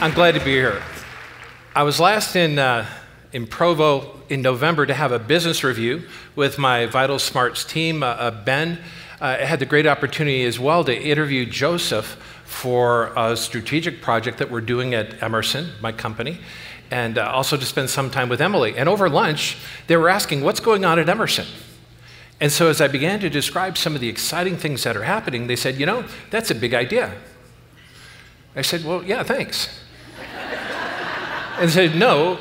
I'm glad to be here. I was last in, uh, in Provo in November to have a business review with my VitalSmarts team. Uh, uh, ben I had the great opportunity as well to interview Joseph for a strategic project that we're doing at Emerson, my company, and uh, also to spend some time with Emily. And over lunch, they were asking, What's going on at Emerson? And so, as I began to describe some of the exciting things that are happening, they said, You know, that's a big idea. I said, Well, yeah, thanks. And said, No,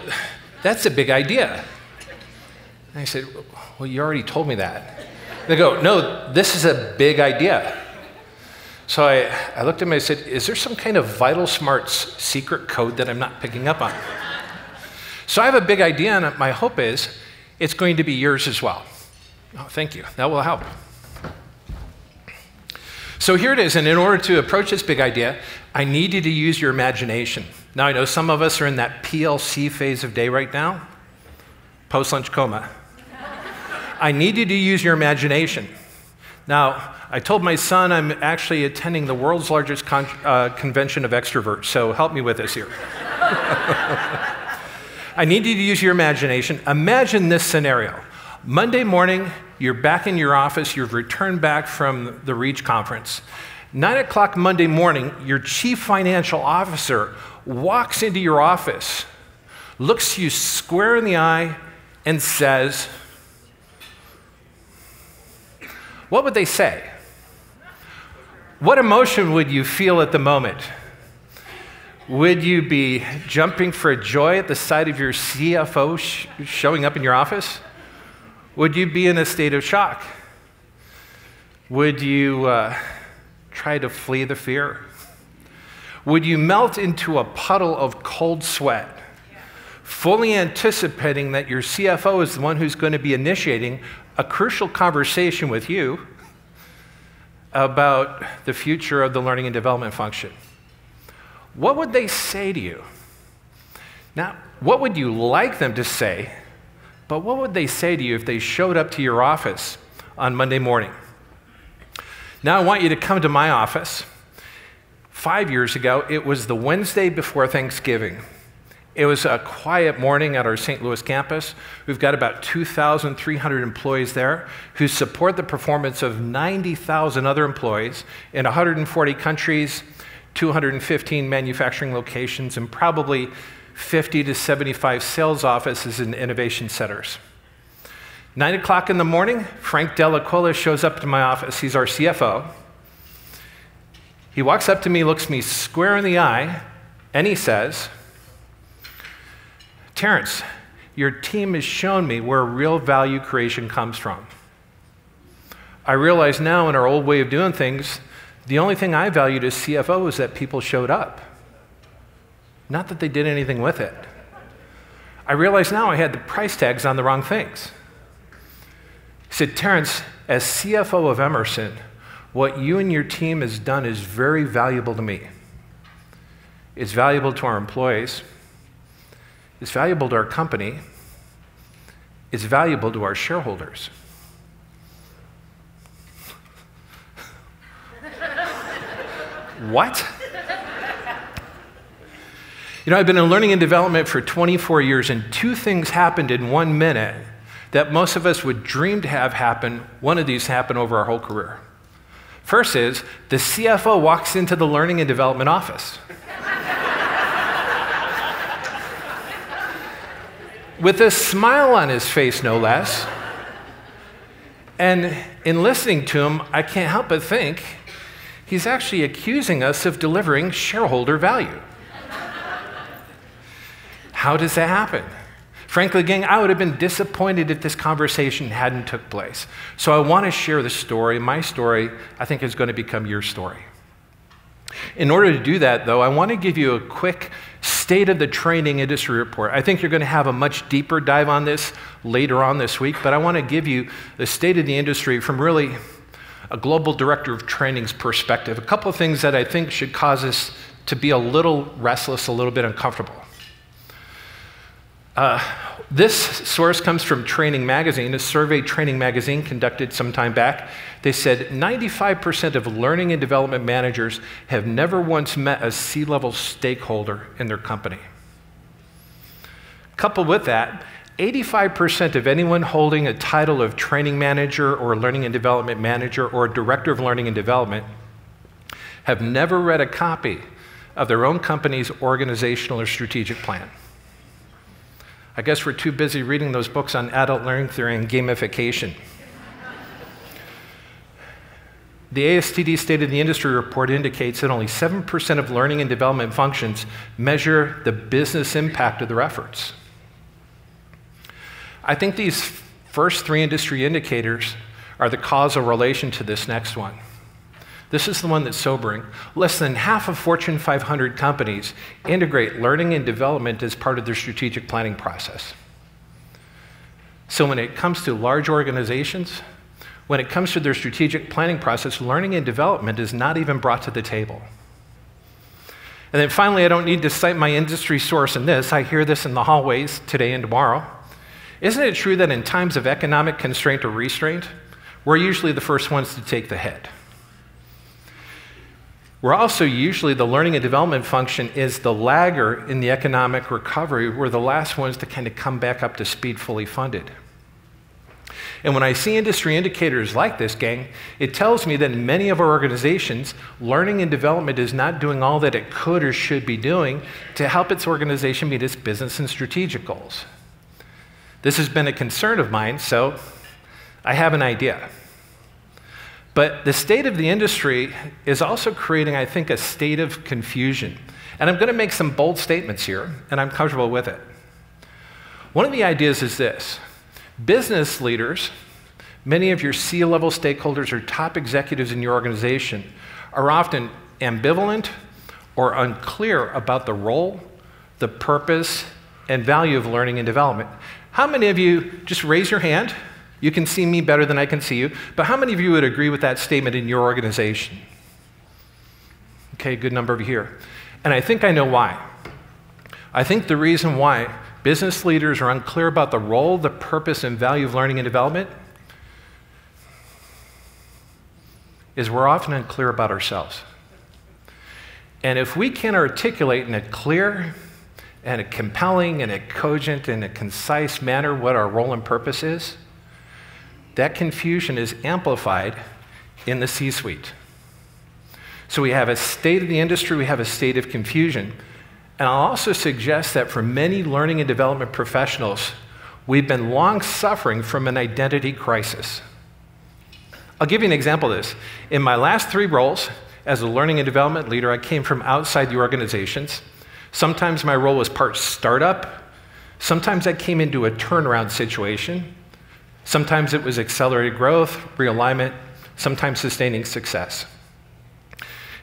that's a big idea. And I said, Well, you already told me that. They go, No, this is a big idea. So I, I looked at them and I said, Is there some kind of VitalSmarts secret code that I'm not picking up on? so I have a big idea, and my hope is it's going to be yours as well. Oh, thank you. That will help. So here it is, and in order to approach this big idea, I need you to use your imagination. Now, I know some of us are in that PLC phase of day right now, post lunch coma. I need you to use your imagination. Now, I told my son I'm actually attending the world's largest con- uh, convention of extroverts, so help me with this here. I need you to use your imagination. Imagine this scenario Monday morning, you're back in your office, you've returned back from the REACH conference. Nine o'clock Monday morning, your chief financial officer walks into your office, looks you square in the eye, and says, What would they say? What emotion would you feel at the moment? Would you be jumping for joy at the sight of your CFO sh- showing up in your office? Would you be in a state of shock? Would you uh, try to flee the fear? Would you melt into a puddle of cold sweat, fully anticipating that your CFO is the one who's going to be initiating a crucial conversation with you about the future of the learning and development function? What would they say to you? Now, what would you like them to say but what would they say to you if they showed up to your office on Monday morning? Now I want you to come to my office. Five years ago, it was the Wednesday before Thanksgiving. It was a quiet morning at our St. Louis campus. We've got about 2,300 employees there who support the performance of 90,000 other employees in 140 countries, 215 manufacturing locations, and probably 50 to 75 sales offices and innovation centers. Nine o'clock in the morning, Frank Dellaquila shows up to my office. He's our CFO. He walks up to me, looks me square in the eye, and he says, Terrence, your team has shown me where real value creation comes from. I realize now in our old way of doing things, the only thing I valued as CFO is that people showed up. Not that they did anything with it. I realize now I had the price tags on the wrong things. Said, Terrence, as CFO of Emerson, what you and your team has done is very valuable to me. It's valuable to our employees. It's valuable to our company. It's valuable to our shareholders. what? You know, I've been in learning and development for 24 years, and two things happened in one minute that most of us would dream to have happen. One of these happen over our whole career. First is the CFO walks into the learning and development office. With a smile on his face, no less. And in listening to him, I can't help but think he's actually accusing us of delivering shareholder value. How does that happen? Frankly, gang, I would have been disappointed if this conversation hadn't took place. So I want to share the story. My story, I think, is going to become your story. In order to do that, though, I want to give you a quick state of the training industry report. I think you're going to have a much deeper dive on this later on this week, but I want to give you the state of the industry from really a global director of training's perspective. A couple of things that I think should cause us to be a little restless, a little bit uncomfortable. Uh, this source comes from Training Magazine, a survey Training Magazine conducted some time back. They said 95% of learning and development managers have never once met a C level stakeholder in their company. Coupled with that, 85% of anyone holding a title of training manager or learning and development manager or director of learning and development have never read a copy of their own company's organizational or strategic plan. I guess we're too busy reading those books on adult learning theory and gamification. The ASTD State of the Industry report indicates that only 7% of learning and development functions measure the business impact of their efforts. I think these first three industry indicators are the causal relation to this next one. This is the one that's sobering. Less than half of Fortune 500 companies integrate learning and development as part of their strategic planning process. So when it comes to large organizations, when it comes to their strategic planning process, learning and development is not even brought to the table. And then finally, I don't need to cite my industry source in this. I hear this in the hallways today and tomorrow. Isn't it true that in times of economic constraint or restraint, we're usually the first ones to take the hit? We're also usually the learning and development function is the lagger in the economic recovery. We're the last ones to kind of come back up to speed fully funded. And when I see industry indicators like this, gang, it tells me that in many of our organizations, learning and development is not doing all that it could or should be doing to help its organization meet its business and strategic goals. This has been a concern of mine, so I have an idea. But the state of the industry is also creating, I think, a state of confusion. And I'm going to make some bold statements here, and I'm comfortable with it. One of the ideas is this business leaders, many of your C level stakeholders or top executives in your organization, are often ambivalent or unclear about the role, the purpose, and value of learning and development. How many of you, just raise your hand, you can see me better than I can see you. But how many of you would agree with that statement in your organization? Okay, good number of you here. And I think I know why. I think the reason why business leaders are unclear about the role, the purpose, and value of learning and development is we're often unclear about ourselves. And if we can articulate in a clear and a compelling and a cogent and a concise manner what our role and purpose is, that confusion is amplified in the C suite. So we have a state of the industry, we have a state of confusion. And I'll also suggest that for many learning and development professionals, we've been long suffering from an identity crisis. I'll give you an example of this. In my last three roles as a learning and development leader, I came from outside the organizations. Sometimes my role was part startup, sometimes I came into a turnaround situation. Sometimes it was accelerated growth, realignment, sometimes sustaining success.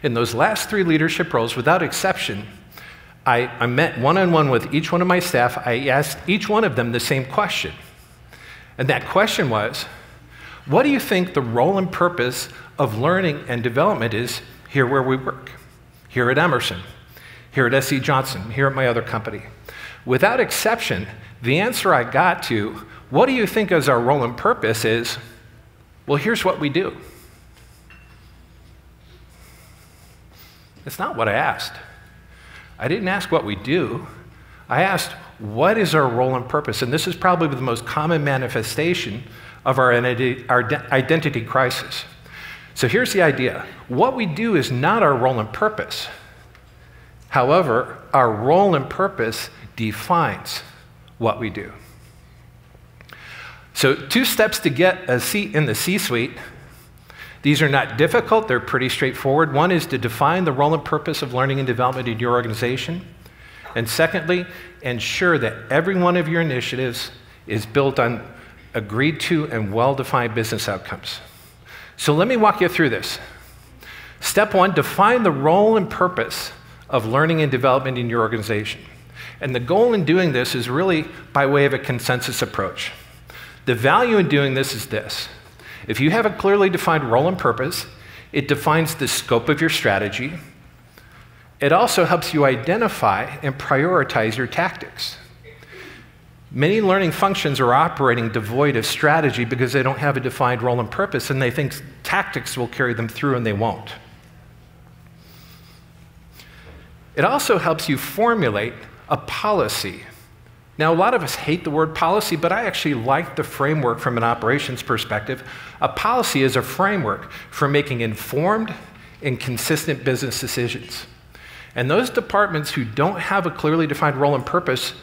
In those last three leadership roles, without exception, I, I met one on one with each one of my staff. I asked each one of them the same question. And that question was What do you think the role and purpose of learning and development is here where we work? Here at Emerson, here at SC Johnson, here at my other company. Without exception, the answer I got to what do you think as our role and purpose is? Well, here's what we do. It's not what I asked. I didn't ask what we do. I asked, what is our role and purpose? And this is probably the most common manifestation of our identity, our identity crisis. So here's the idea what we do is not our role and purpose. However, our role and purpose defines what we do. So, two steps to get a seat in the C suite. These are not difficult, they're pretty straightforward. One is to define the role and purpose of learning and development in your organization. And secondly, ensure that every one of your initiatives is built on agreed to and well defined business outcomes. So, let me walk you through this. Step one define the role and purpose of learning and development in your organization. And the goal in doing this is really by way of a consensus approach. The value in doing this is this if you have a clearly defined role and purpose, it defines the scope of your strategy. It also helps you identify and prioritize your tactics. Many learning functions are operating devoid of strategy because they don't have a defined role and purpose, and they think tactics will carry them through, and they won't. It also helps you formulate a policy. Now, a lot of us hate the word policy, but I actually like the framework from an operations perspective. A policy is a framework for making informed and consistent business decisions. And those departments who don't have a clearly defined role and purpose,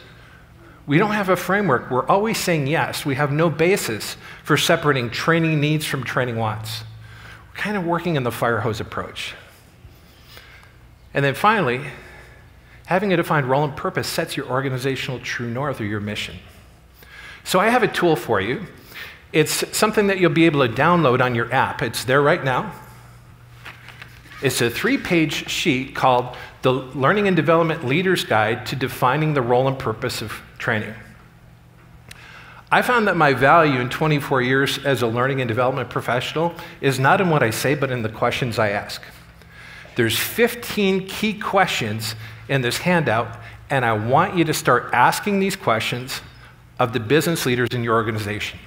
we don't have a framework. We're always saying yes. We have no basis for separating training needs from training wants. We're kind of working in the fire hose approach. And then finally, having a defined role and purpose sets your organizational true north or your mission. So I have a tool for you. It's something that you'll be able to download on your app. It's there right now. It's a three page sheet called The Learning and Development Leader's Guide to Defining the Role and Purpose of Training. I found that my value in 24 years as a learning and development professional is not in what I say, but in the questions I ask. There's 15 key questions in this handout, and I want you to start asking these questions of the business leaders in your organization.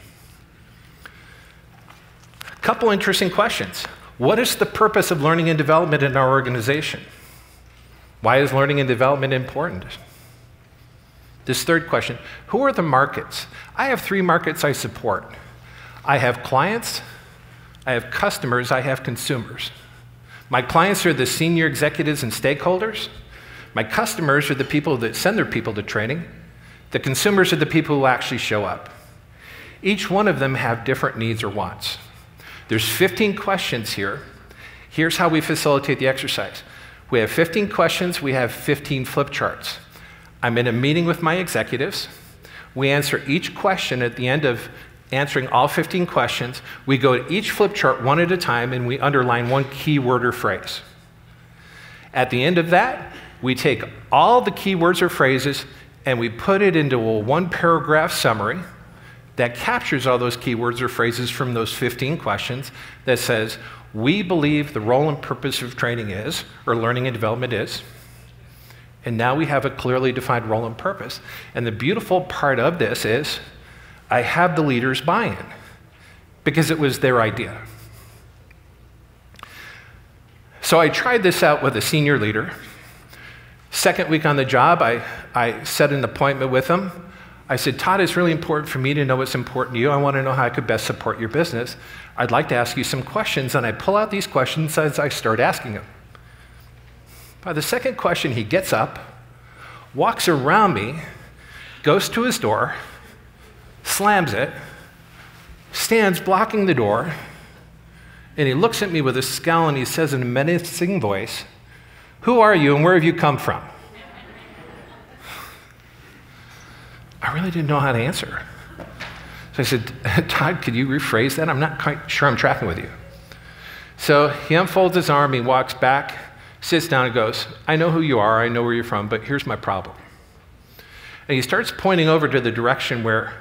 A couple interesting questions. What is the purpose of learning and development in our organization? Why is learning and development important? This third question Who are the markets? I have three markets I support I have clients, I have customers, I have consumers. My clients are the senior executives and stakeholders. My customers are the people that send their people to training. The consumers are the people who actually show up. Each one of them have different needs or wants. There's 15 questions here. Here's how we facilitate the exercise. We have 15 questions, we have 15 flip charts. I'm in a meeting with my executives. We answer each question at the end of answering all 15 questions. We go to each flip chart one at a time and we underline one key word or phrase. At the end of that, we take all the keywords or phrases and we put it into a one paragraph summary that captures all those keywords or phrases from those 15 questions that says, We believe the role and purpose of training is, or learning and development is. And now we have a clearly defined role and purpose. And the beautiful part of this is I have the leaders buy in because it was their idea. So I tried this out with a senior leader. Second week on the job, I, I set an appointment with him. I said, Todd, it's really important for me to know what's important to you. I want to know how I could best support your business. I'd like to ask you some questions. And I pull out these questions as I start asking them. By the second question, he gets up, walks around me, goes to his door, slams it, stands blocking the door, and he looks at me with a scowl and he says in a menacing voice, Who are you and where have you come from? I really didn't know how to answer. So I said, Todd, could you rephrase that? I'm not quite sure I'm tracking with you. So he unfolds his arm, he walks back, sits down, and goes, I know who you are, I know where you're from, but here's my problem. And he starts pointing over to the direction where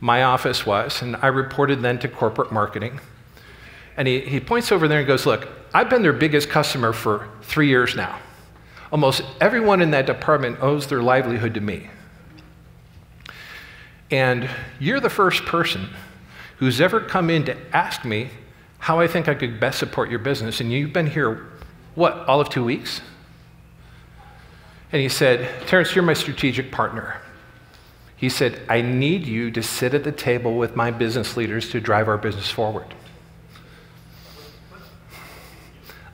my office was, and I reported then to corporate marketing. And he, he points over there and goes, Look, I've been their biggest customer for three years now. Almost everyone in that department owes their livelihood to me. And you're the first person who's ever come in to ask me how I think I could best support your business. And you've been here, what, all of two weeks? And he said, Terrence, you're my strategic partner. He said, I need you to sit at the table with my business leaders to drive our business forward.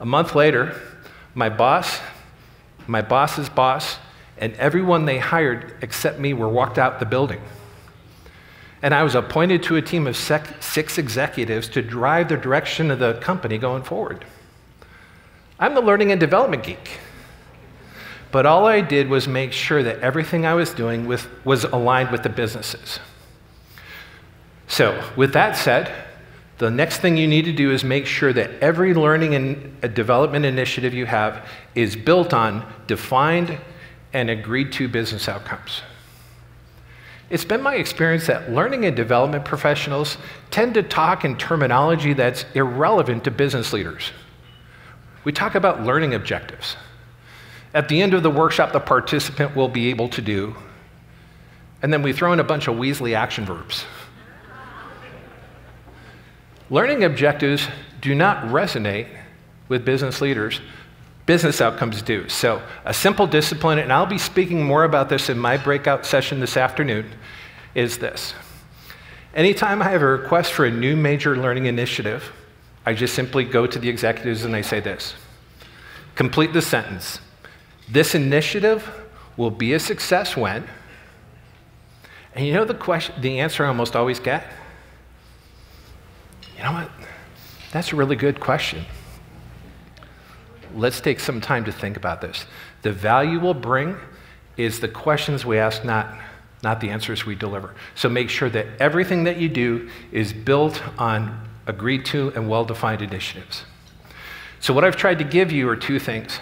A month later, my boss, my boss's boss, and everyone they hired except me were walked out the building and I was appointed to a team of six executives to drive the direction of the company going forward. I'm the learning and development geek. But all I did was make sure that everything I was doing with, was aligned with the businesses. So, with that said, the next thing you need to do is make sure that every learning and uh, development initiative you have is built on defined and agreed to business outcomes. It's been my experience that learning and development professionals tend to talk in terminology that's irrelevant to business leaders. We talk about learning objectives. At the end of the workshop, the participant will be able to do and then we throw in a bunch of Weasley action verbs. Learning objectives do not resonate with business leaders. Business outcomes do. So, a simple discipline, and I'll be speaking more about this in my breakout session this afternoon, is this. Anytime I have a request for a new major learning initiative, I just simply go to the executives and I say this complete the sentence. This initiative will be a success when, and you know the question, the answer I almost always get? You know what? That's a really good question. Let's take some time to think about this. The value we'll bring is the questions we ask, not, not the answers we deliver. So make sure that everything that you do is built on agreed to and well defined initiatives. So, what I've tried to give you are two things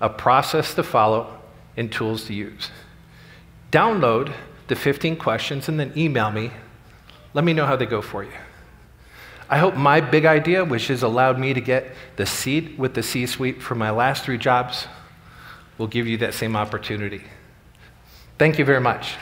a process to follow and tools to use. Download the 15 questions and then email me. Let me know how they go for you. I hope my big idea, which has allowed me to get the seat with the C suite for my last three jobs, will give you that same opportunity. Thank you very much.